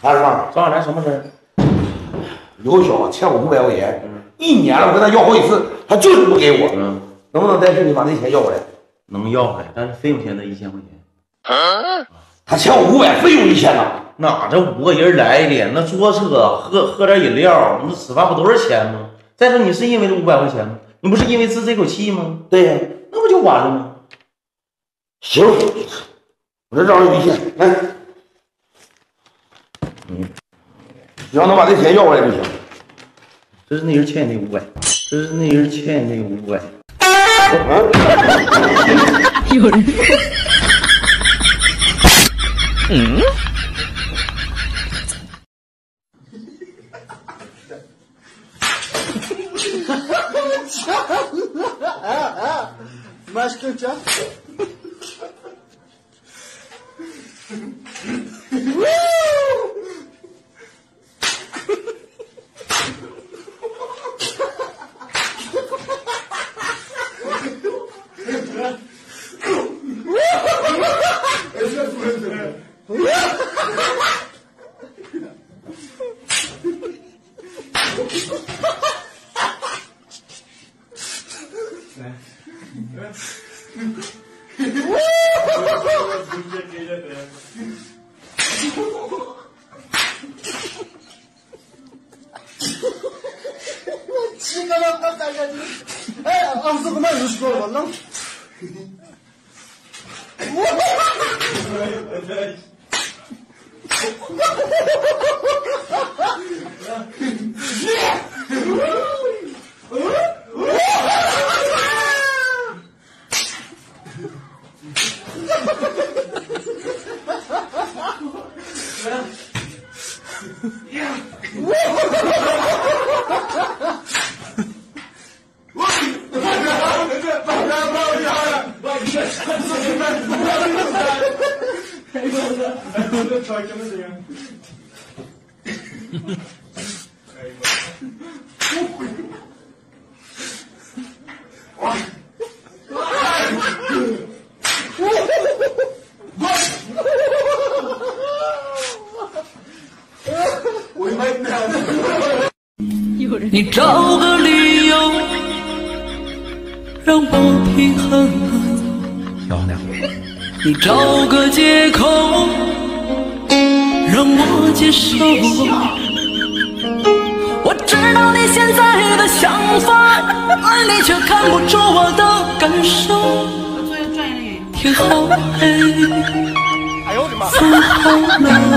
干什么？张小来什么事儿？有小欠我五百块钱，一年了，我跟他要好几次，他就是不给我。嗯，能不能代替你把那钱要回来？能要回来，但是费用现在一千块钱。他欠我五百，费用一千呢。哪这五个人来的？那坐车喝喝点饮料，那吃饭不都是钱吗？再说你是因为这五百块钱吗？你不是因为自这口气吗？对呀，那不就完了吗？行，我这找人微信来，嗯，只要能把这钱要回来就行。这是那人欠你的五百，这是那人欠你的五百。有人。嗯。Mais que Şundan atlar derlerdi. He, lan. Eyvallah. 你找个理由让我平衡，你找个借口让我接受。我知道你现在的想法，而你却看不出我的感受。天好黑，风好冷。